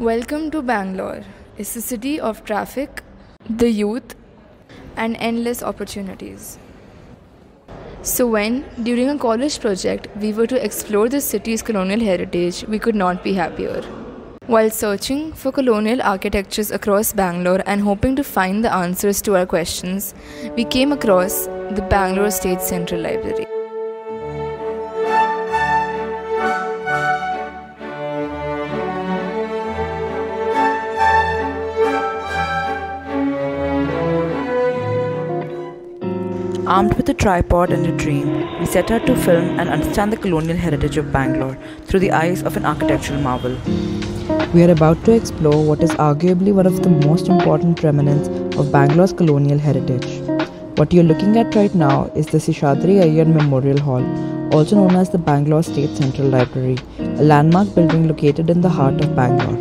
Welcome to Bangalore. It's a city of traffic, the youth, and endless opportunities. So, when, during a college project, we were to explore the city's colonial heritage, we could not be happier. While searching for colonial architectures across Bangalore and hoping to find the answers to our questions, we came across the Bangalore State Central Library. Armed with a tripod and a dream, we set out to film and understand the colonial heritage of Bangalore through the eyes of an architectural marvel. We are about to explore what is arguably one of the most important remnants of Bangalore's colonial heritage. What you're looking at right now is the Seshadri Iyer Memorial Hall, also known as the Bangalore State Central Library, a landmark building located in the heart of Bangalore.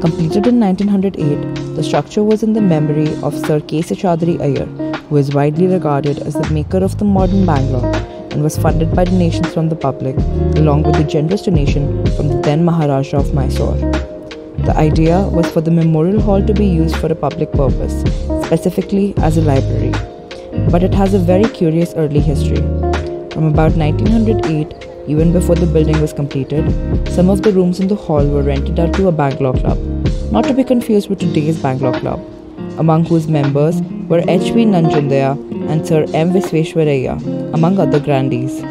Completed in 1908, the structure was in the memory of Sir K. Seshadri Iyer, who is widely regarded as the maker of the modern Bangalore and was funded by donations from the public, along with a generous donation from the then Maharaja of Mysore. The idea was for the memorial hall to be used for a public purpose, specifically as a library. But it has a very curious early history. From about 1908, even before the building was completed, some of the rooms in the hall were rented out to a Bangalore club, not to be confused with today's Bangalore club, among whose members were H.V. Nanjundaya and Sir M. Visvesvaraya, among other grandees.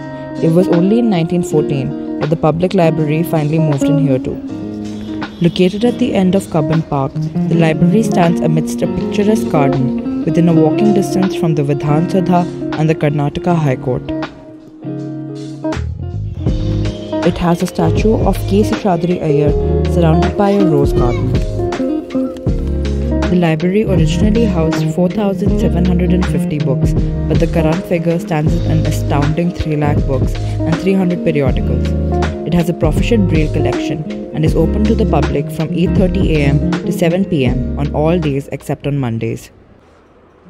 It was only in 1914 that the public library finally moved in here too. Located at the end of Cubbon Park, the library stands amidst a picturesque garden within a walking distance from the Vidhan Sabha and the Karnataka High Court. It has a statue of K. Seshadri Iyer surrounded by a rose garden. The library originally housed 4,750 books, but the current figure stands at an astounding 3 lakh books and 300 periodicals. It has a proficient braille collection and is open to the public from 8:30 a.m. to 7 p.m. on all days except on Mondays.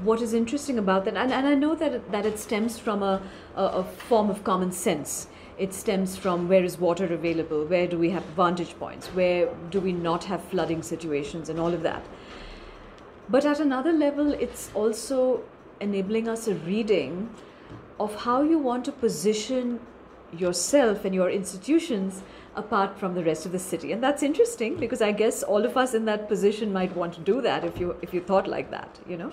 What is interesting about that, and, and I know that it, that it stems from a, a, a form of common sense. It stems from where is water available, where do we have vantage points, where do we not have flooding situations, and all of that. But at another level, it's also enabling us a reading of how you want to position yourself and your institutions apart from the rest of the city. And that's interesting because i guess all of us in that position might want to do that if you if you thought like that you know?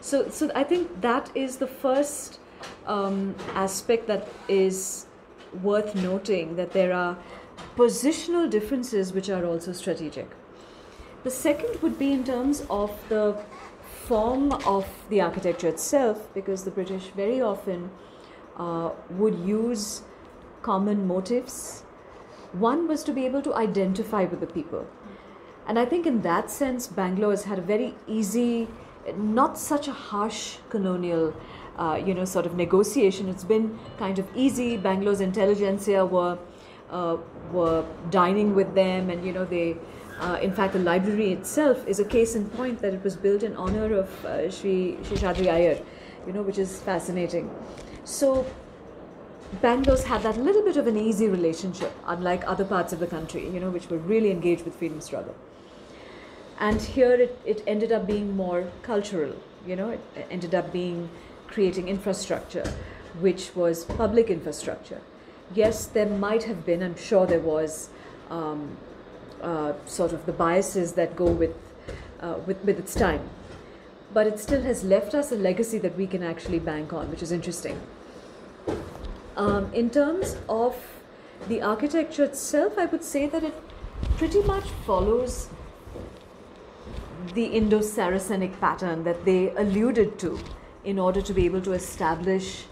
So so i think that is the first um, aspect that is worth noting that there are positional differences which are also strategic the second would be in terms of the form of the architecture itself because the british very often uh, would use common motifs. One was to be able to identify with the people. And I think in that sense, Bangalore has had a very easy, not such a harsh colonial, uh, you know, sort of negotiation. It's been kind of easy. Bangalore's intelligentsia were, uh, were dining with them, and you know, they, uh, in fact, the library itself is a case in point that it was built in honor of uh, Sri Seshadri Iyer, you know, which is fascinating. So Bangalore's had that little bit of an easy relationship, unlike other parts of the country, you know, which were really engaged with freedom struggle. And here it, it ended up being more cultural, you know, it ended up being creating infrastructure, which was public infrastructure. Yes, there might have been, I'm sure there was, um, uh, sort of the biases that go with, uh, with, with its time. But it still has left us a legacy that we can actually bank on, which is interesting. Um, in terms of the architecture itself, I would say that it pretty much follows the Indo Saracenic pattern that they alluded to in order to be able to establish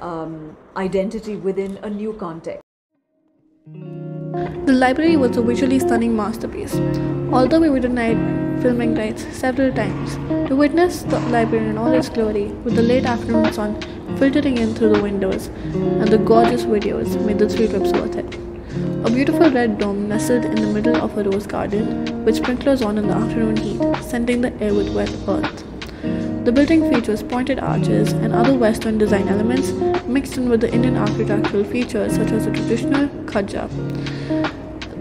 um, identity within a new context. The library was a visually stunning masterpiece. Although we were denied filming rights several times, to witness the library in all its glory with the late afternoon sun filtering in through the windows and the gorgeous videos made the three trips worth it. A beautiful red dome nestled in the middle of a rose garden with sprinklers on in the afternoon heat, scenting the air with wet earth. The building features pointed arches and other Western design elements mixed in with the Indian architectural features such as the traditional chhajja.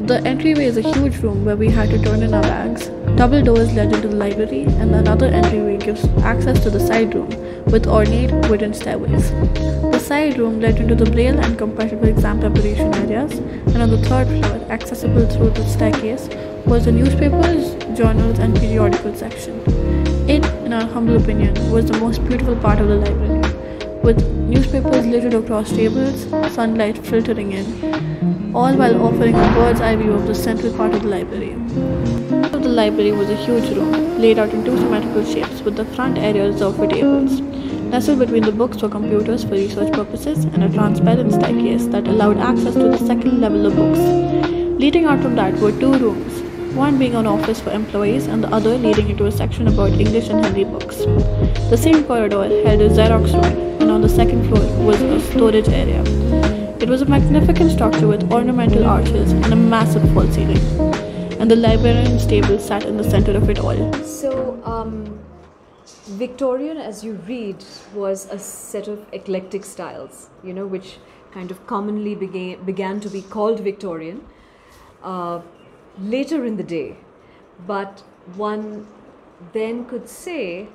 The entryway is a huge room where we had to turn in our bags. Double doors led into the library, and another entryway gives access to the side room with ornate wooden stairways. The side room led into the braille and compatible exam preparation areas, and on the third floor, accessible through the staircase, was the newspapers, journals, and periodical section. It, in our humble opinion, was the most beautiful part of the library, with newspapers littered across tables, sunlight filtering in, all while offering a bird's eye view of the central part of the library. The library was a huge room, laid out in two symmetrical shapes, with the front area reserved for tables. Nestled between the books were computers for research purposes and a transparent staircase that allowed access to the second level of books. Leading out from that were two rooms, one being an office for employees and the other leading into a section about English and Hindi books. The same corridor held a Xerox room, and on the second floor was a storage area. It was a magnificent structure with ornamental arches and a massive false ceiling, and the librarian's table sat in the center of it all. So, um, Victorian, as you read, was a set of eclectic styles, you know, which kind of commonly began, began to be called Victorian. Uh, later in the day. But one then could say,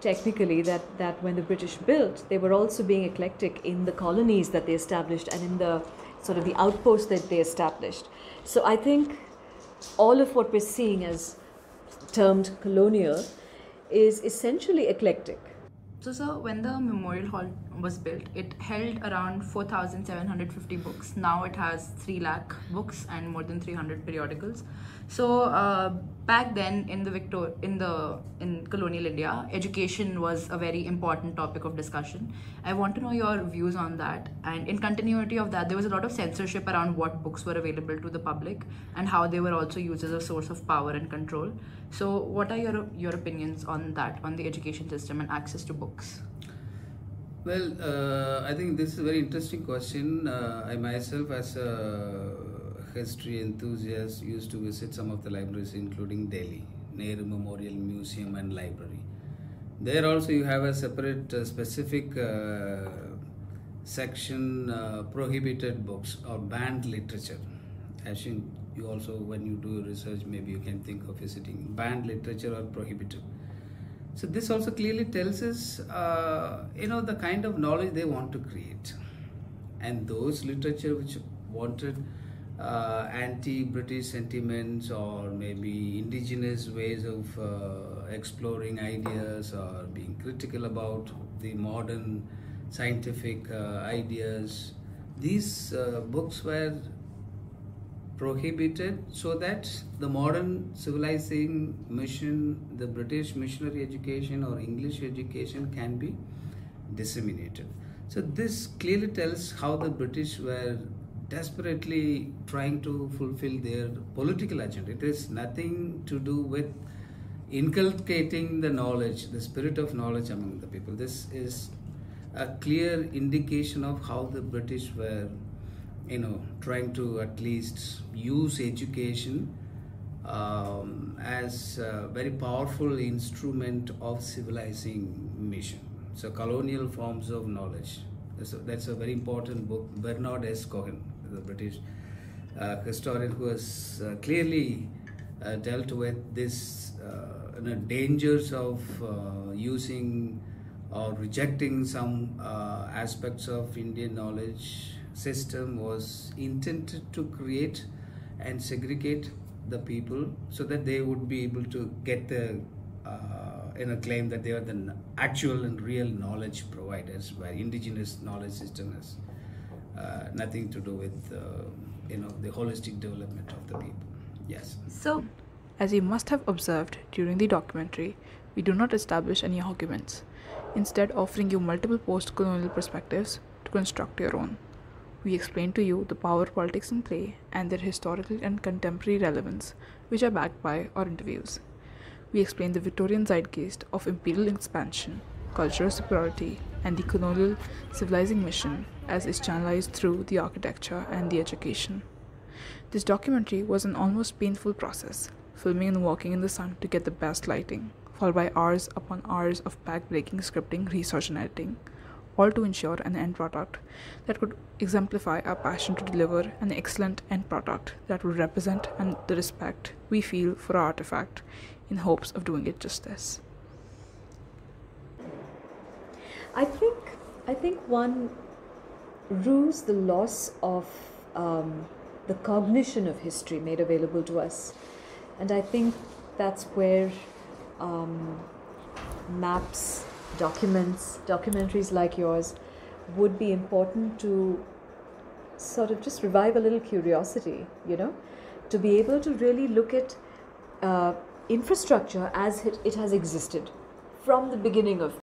technically, that, that when the British built, they were also being eclectic in the colonies that they established and in the sort of the outposts that they established. So I think all of what we're seeing as termed colonial is essentially eclectic. So, sir, when the Memorial Hall was built, it held around 4,750 books. Now it has 3 lakh books and more than 300 periodicals. So uh, back then in the Victor in the in colonial India, education was a very important topic of discussion. I want to know your views on that. And in continuity of that, there was a lot of censorship around what books were available to the public and how they were also used as a source of power and control. So, what are your your opinions on that, on the education system and access to books? Well, uh, I think this is a very interesting question. Uh, I myself, as a history enthusiast, used to visit some of the libraries, including Delhi, Nehru Memorial Museum and Library. There also you have a separate uh, specific uh, section uh, prohibited books or banned literature. I think you also, when you do research, maybe you can think of visiting banned literature or prohibited so this also clearly tells us, uh, you know, the kind of knowledge they want to create, and those literature which wanted uh, anti-British sentiments or maybe indigenous ways of uh, exploring ideas or being critical about the modern scientific uh, ideas. These uh, books were prohibited so that the modern civilizing mission, the British missionary education or English education can be disseminated. So this clearly tells how the British were desperately trying to fulfill their political agenda. It has nothing to do with inculcating the knowledge, the spirit of knowledge among the people. This is a clear indication of how the British were you know trying to at least use education um, as a very powerful instrument of civilizing mission. So colonial forms of knowledge. That's a, that's a very important book. Bernard s. Cohn the british uh, historian who has uh, clearly uh, dealt with this uh, you know, dangers of uh, using or rejecting some uh, aspects of indian knowledge system was intended to create and segregate the people so that they would be able to get the uh, you claim that they are the actual and real knowledge providers where indigenous knowledge system has uh, nothing to do with uh, you know the holistic development of the people. Yes. So as you must have observed during the documentary we do not establish any arguments. Instead offering you multiple post-colonial perspectives to construct your own we explain to you the power politics in play and their historical and contemporary relevance, which are backed by our interviews. We explain the Victorian zeitgeist of imperial expansion, cultural superiority, and the colonial civilizing mission as is channelized through the architecture and the education. This documentary was an almost painful process, filming and walking in the sun to get the best lighting, followed by hours upon hours of back-breaking scripting, research, and editing all to ensure an end product that could exemplify our passion to deliver an excellent end product that would represent and the respect we feel for our artifact in hopes of doing it justice. I think I think one rues the loss of um, the cognition of history made available to us, and I think that's where um, maps, documents, documentaries like yours would be important to sort of just revive a little curiosity, you know, to be able to really look at uh, infrastructure as it, it has existed from the beginning of